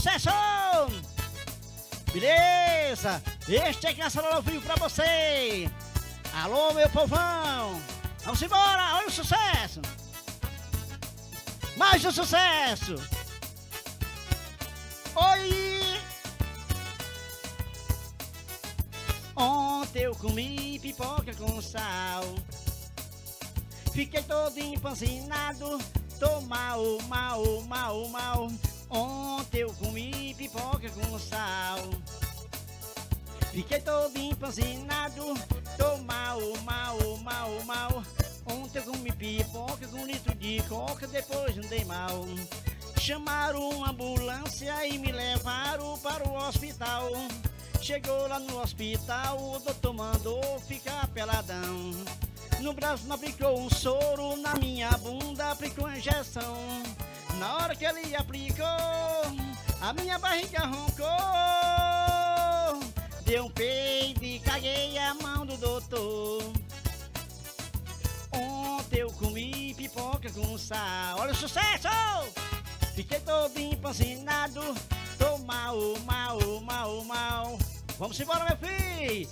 sucesso! Beleza? Este é Caçador ao vivo pra você! Alô, meu povão! Vamos embora! Olha o sucesso! Mais um sucesso! Oi! Ontem eu comi pipoca com sal Fiquei todo empanzinado Tô mal, mal, mal, mal Fiquei todo empanzinado. Tô mal, mal, mal, mal. Ontem comi pipoca com um litro de coca Depois andei mal. Chamaram uma ambulância e me levaram para o hospital. Chegou lá no hospital, o doutor mandou ficar peladão. No braço aplicou um soro, na minha bunda aplicou uma injeção. Na hora que ele aplicou, a minha barriga roncou Deu um peido e caguei a mão do doutor. Ontem eu comi pipoca com sal. Olha o sucesso! Fiquei todo empancinado Tô mal, mal, mal, mal. Vamos embora, meu filho